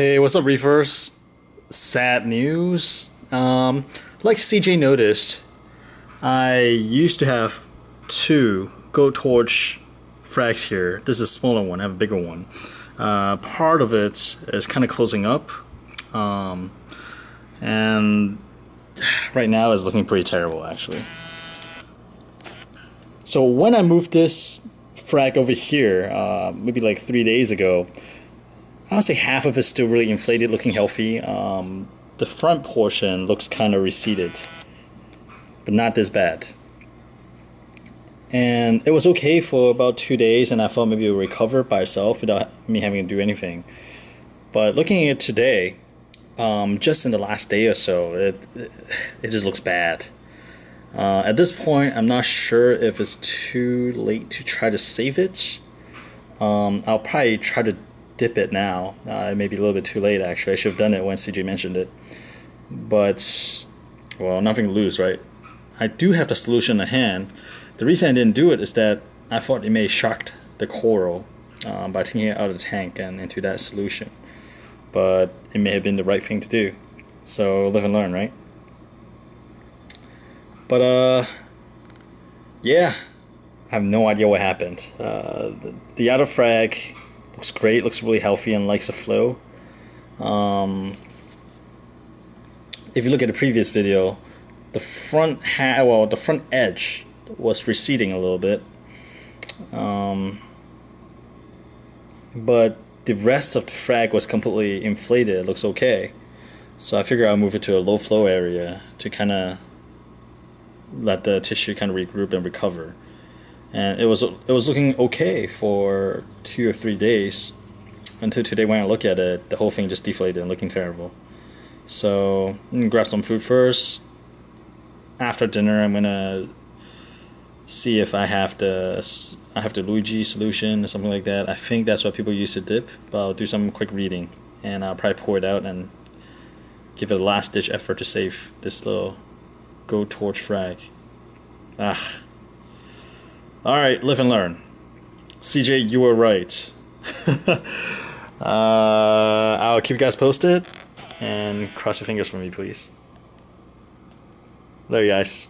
Hey, what's up, Reefers? Sad news. Um, like CJ noticed, I used to have two Gold Torch frags here. This is a smaller one, I have a bigger one. Uh, part of it is kind of closing up. Um, and right now it's looking pretty terrible, actually. So when I moved this frag over here, uh, maybe like three days ago, I would say half of it's still really inflated, looking healthy. Um, the front portion looks kind of receded, but not this bad. And it was okay for about two days, and I thought maybe it would recover by itself without me having to do anything. But looking at it today, um, just in the last day or so, it it just looks bad. Uh, at this point, I'm not sure if it's too late to try to save it. Um, I'll probably try to dip it now. Uh, it may be a little bit too late, actually. I should have done it when CJ mentioned it. But, well, nothing to lose, right? I do have the solution at hand. The reason I didn't do it is that I thought it may shock the coral uh, by taking it out of the tank and into that solution. But it may have been the right thing to do. So live and learn, right? But, uh, yeah, I have no idea what happened. Uh, the, the frag looks great, looks really healthy and likes the flow. Um, if you look at the previous video, the front ha well, the front edge was receding a little bit. Um, but the rest of the frag was completely inflated. It looks okay. So I figure I'll move it to a low flow area to kind of let the tissue kind of regroup and recover and it was it was looking okay for two or three days. Until today when I look at it the whole thing just deflated and looking terrible. So grab some food first. After dinner I'm gonna see if I have the I have the Luigi solution or something like that. I think that's what people use to dip but I'll do some quick reading. And I'll probably pour it out and give it a last ditch effort to save this little gold torch frag. Ah all right, live and learn. CJ, you were right. uh, I'll keep you guys posted and cross your fingers for me, please. There, you guys.